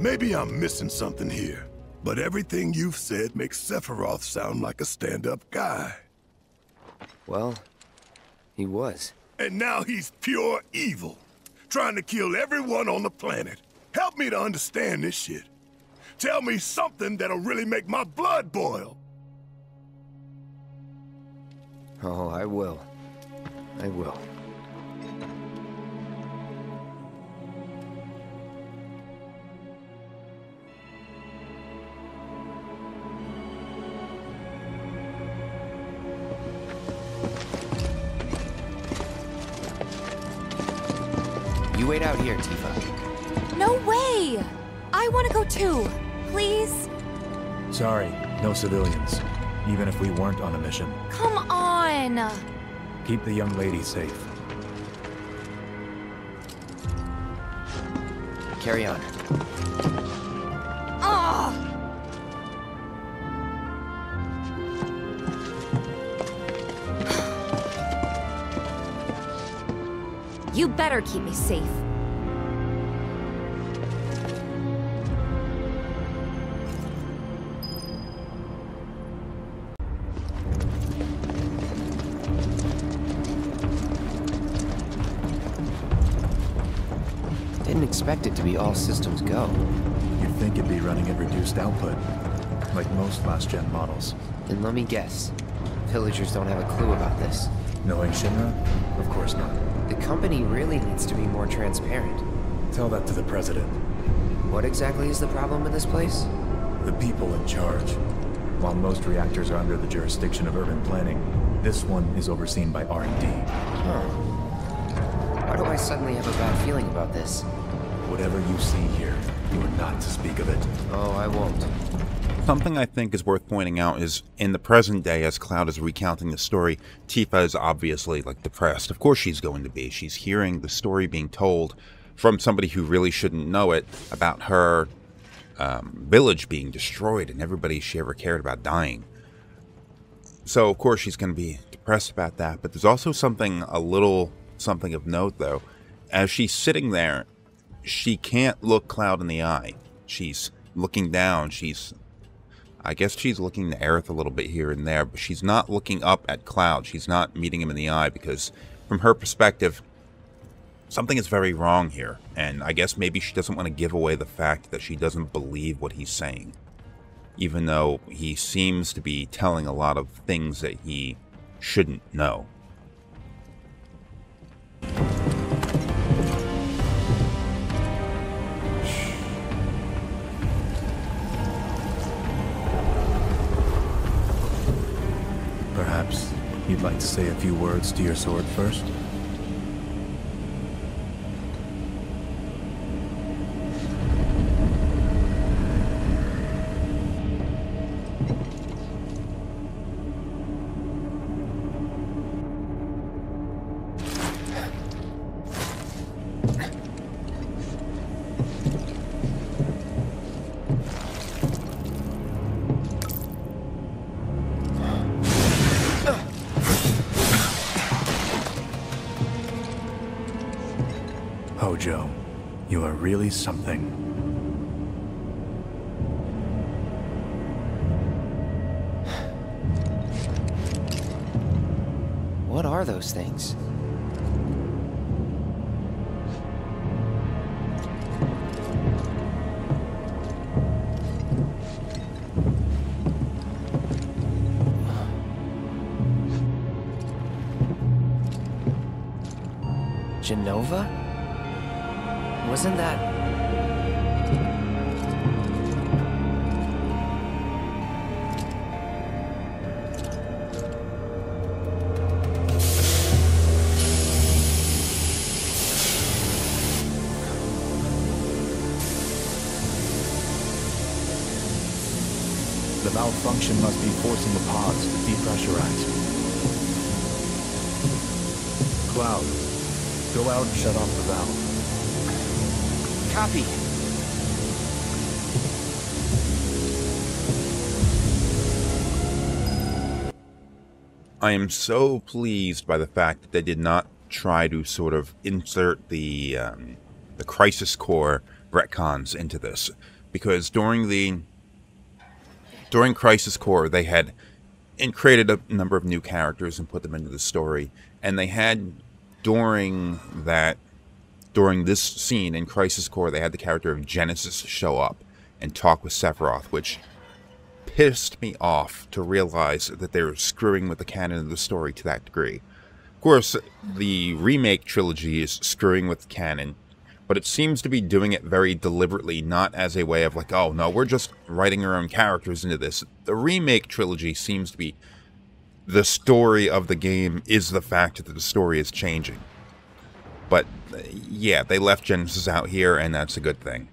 Maybe I'm missing something here, but everything you've said makes Sephiroth sound like a stand-up guy. Well, he was. And now he's pure evil, trying to kill everyone on the planet. Help me to understand this shit. Tell me something that'll really make my blood boil. Oh, I will. I will. Wait out here, Tifa. No way! I want to go too. Please? Sorry, no civilians. Even if we weren't on a mission. Come on! Keep the young lady safe. Carry on. Ugh! Ah! You better keep me safe. Expect it to be all systems go. You'd think it'd be running at reduced output, like most last-gen models. Then let me guess. Villagers don't have a clue about this. Knowing Shinra? Of course not. The company really needs to be more transparent. Tell that to the President. What exactly is the problem with this place? The people in charge. While most reactors are under the jurisdiction of urban planning, this one is overseen by R&D. Huh. Hmm. Why do I suddenly have a bad feeling about this? Whatever you see here, you are not to speak of it. Oh, I won't. Something I think is worth pointing out is in the present day, as Cloud is recounting the story, Tifa is obviously like depressed. Of course, she's going to be. She's hearing the story being told from somebody who really shouldn't know it about her um, village being destroyed and everybody she ever cared about dying. So, of course, she's going to be depressed about that. But there's also something, a little something of note, though. As she's sitting there, she can't look Cloud in the eye. She's looking down. She's I guess she's looking to Aerith a little bit here and there, but she's not looking up at Cloud. She's not meeting him in the eye because, from her perspective, something is very wrong here. And I guess maybe she doesn't want to give away the fact that she doesn't believe what he's saying. Even though he seems to be telling a lot of things that he shouldn't know. Perhaps you'd like to say a few words to your sword first? Are really something. What are those things? Jenova? Wasn't that... The malfunction must be forcing the pods to depressurize. Cloud, go out and shut off the valve. Copy. I am so pleased by the fact that they did not try to sort of insert the um, the crisis core retcons into this because during the during Crisis Core they had and created a number of new characters and put them into the story and they had during that during this scene in Crisis Core they had the character of Genesis show up and talk with Sephiroth which pissed me off to realize that they were screwing with the canon of the story to that degree. Of course, the remake trilogy is screwing with canon, but it seems to be doing it very deliberately, not as a way of like, oh no, we're just writing our own characters into this. The remake trilogy seems to be the story of the game is the fact that the story is changing. But yeah, they left Genesis out here, and that's a good thing.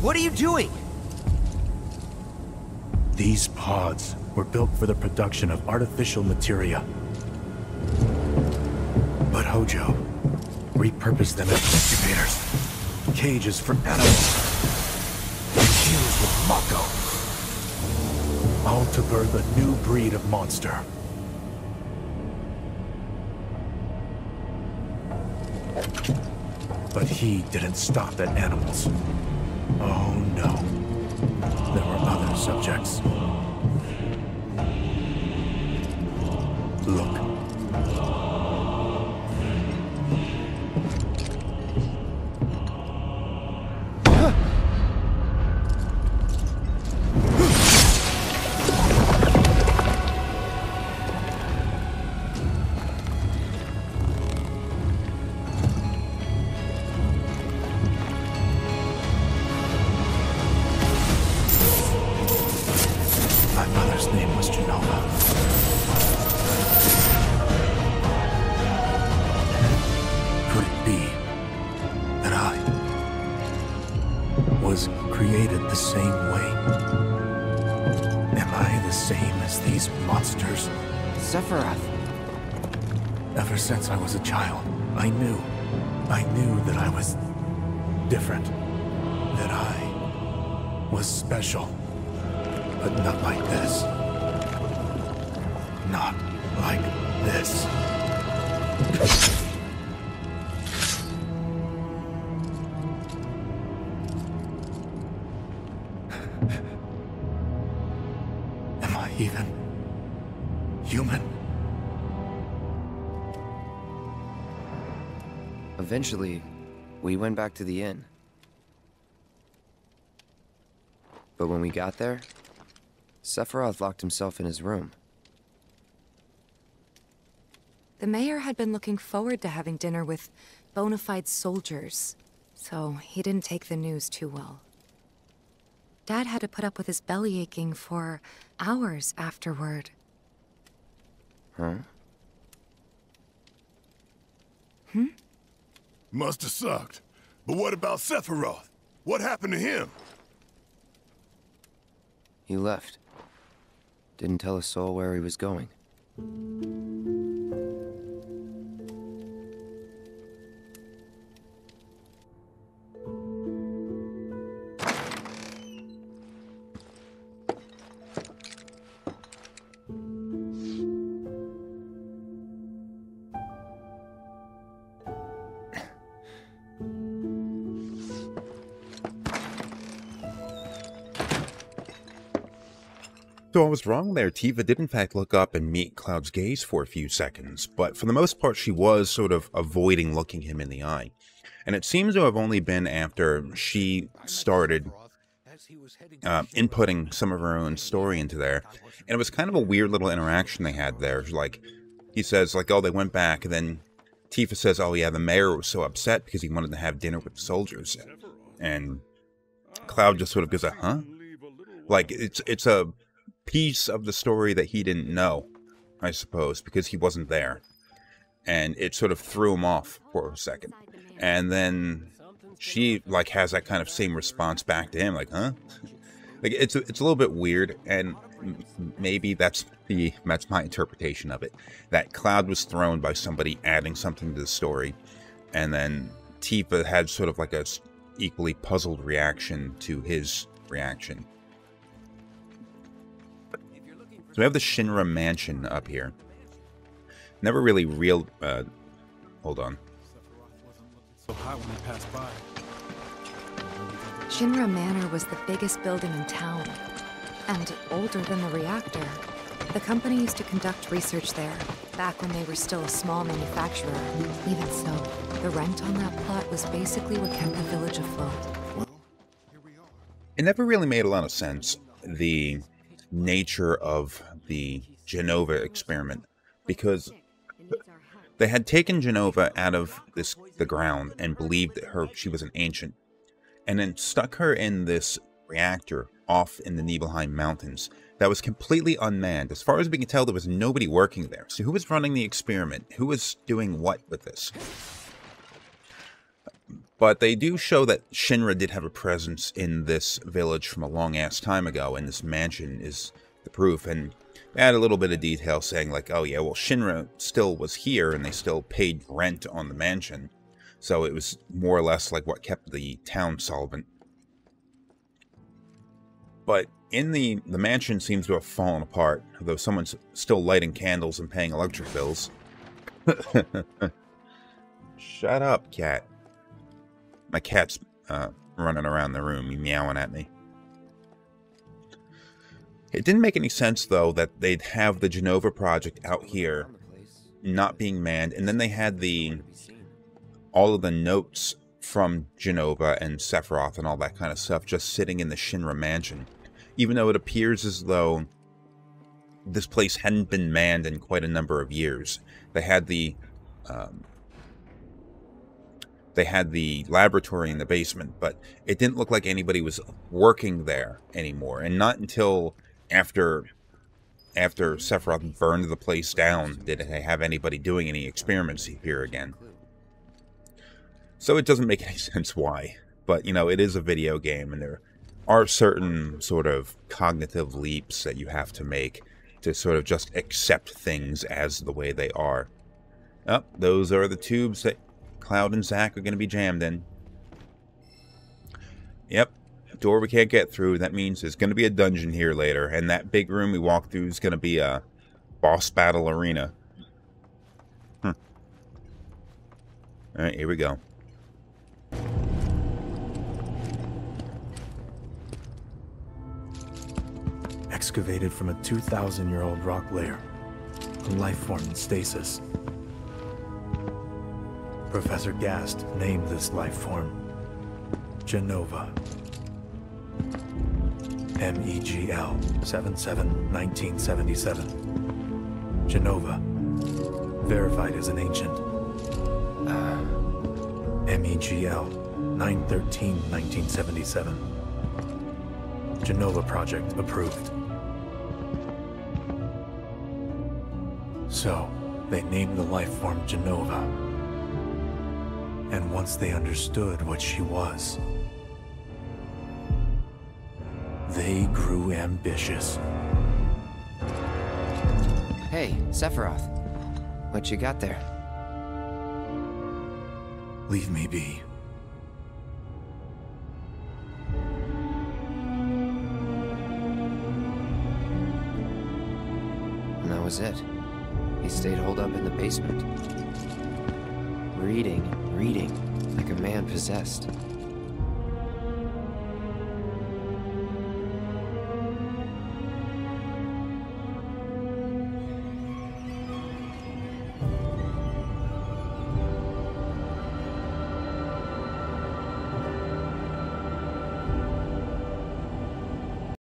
What are you doing? These pods were built for the production of artificial materia. But Hojo repurposed them as incubators, cages for animals, infused with Mako, all to birth a new breed of monster. But he didn't stop at animals. Oh no. There were other subjects. Look. Was created the same way? Am I the same as these monsters? Sephiroth. Ever since I was a child, I knew. I knew that I was different. That I was special. But not like this. Not like this. Eventually, we went back to the inn. But when we got there, Sephiroth locked himself in his room. The mayor had been looking forward to having dinner with bona fide soldiers, so he didn't take the news too well. Dad had to put up with his belly aching for hours afterward. Huh? Hmm? Must have sucked. But what about Sephiroth? What happened to him? He left. Didn't tell a soul where he was going. So I was wrong there. Tifa did in fact look up and meet Cloud's gaze for a few seconds, but for the most part she was sort of avoiding looking him in the eye. And it seems to have only been after she started uh, inputting some of her own story into there. And it was kind of a weird little interaction they had there. Like, he says, like, oh, they went back, and then Tifa says, oh, yeah, the mayor was so upset because he wanted to have dinner with the soldiers. And Cloud just sort of goes, huh? Like, it's, it's a piece of the story that he didn't know, I suppose, because he wasn't there. And it sort of threw him off for a second. And then she like has that kind of same response back to him, like, huh? Like it's a, it's a little bit weird, and maybe that's the that's my interpretation of it. That Cloud was thrown by somebody adding something to the story, and then Tifa had sort of like a equally puzzled reaction to his reaction. We have the Shinra Mansion up here. Never really real. Uh, hold on. So hot when they passed by. Shinra Manor was the biggest building in town, and older than the reactor. The company used to conduct research there, back when they were still a small manufacturer. Even so, the rent on that plot was basically what kept the village afloat. It never really made a lot of sense, the nature of the Jenova experiment, because they had taken Jenova out of this the ground and believed that her she was an ancient, and then stuck her in this reactor off in the Nibelheim Mountains that was completely unmanned. As far as we can tell, there was nobody working there. So who was running the experiment? Who was doing what with this? But they do show that Shinra did have a presence in this village from a long ass time ago, and this mansion is the proof. And add a little bit of detail saying, like, oh yeah, well, Shinra still was here and they still paid rent on the mansion. So it was more or less like what kept the town solvent. But in the the mansion seems to have fallen apart, though someone's still lighting candles and paying electric bills. Shut up, cat. My cat's uh, running around the room, meowing at me. It didn't make any sense, though, that they'd have the Jenova project out here not being manned, and then they had the all of the notes from Jenova and Sephiroth and all that kind of stuff just sitting in the Shinra mansion even though it appears as though this place hadn't been manned in quite a number of years. They had the um, they had the laboratory in the basement, but it didn't look like anybody was working there anymore. And not until after after Sephiroth burned the place down did they have anybody doing any experiments here again. So it doesn't make any sense why. But, you know, it is a video game and there are certain sort of cognitive leaps that you have to make to sort of just accept things as the way they are. Oh, those are the tubes that Cloud and Zack are going to be jammed in. Yep, door we can't get through. That means there's going to be a dungeon here later, and that big room we walk through is going to be a boss battle arena. Hmm. All right, here we go. excavated from a 2,000 year old rock layer, a life form in stasis. Professor Gast named this life form Jenova. MEGL 77 1977. Jenova. Verified as an ancient. Uh, MEGL 913 1977. Jenova Project approved. So, they named the life form Jenova. And once they understood what she was, they grew ambitious. Hey, Sephiroth. What you got there? Leave me be. And that was it. He stayed holed up in the basement. Reading, reading, like a man possessed.